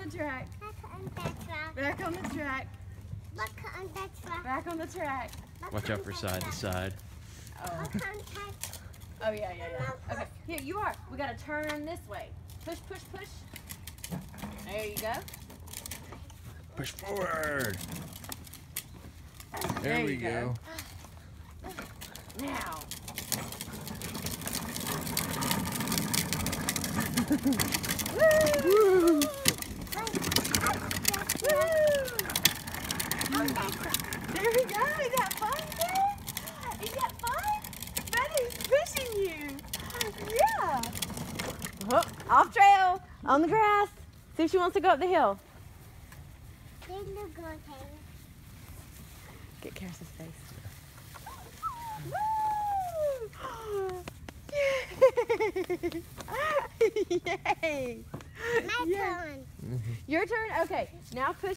on the track. Back on that track. Back on the track. Back on that track. Back on the track. Watch out for side to side. Oh. Back on that. Oh yeah, yeah, yeah. Okay, here you are. We gotta turn this way. Push, push, push. There you go. Push forward. There, There we go. go. Now. Woo! Woo! There. Is that fun, kid? Is that fun? Buddy's pushing you. Yeah. Oh, off trail, on the grass. See if she wants to go up the hill. They look good, Taylor. Get Carys's face. Woo! Yay! My Yeah. turn. Your turn? Okay. Now push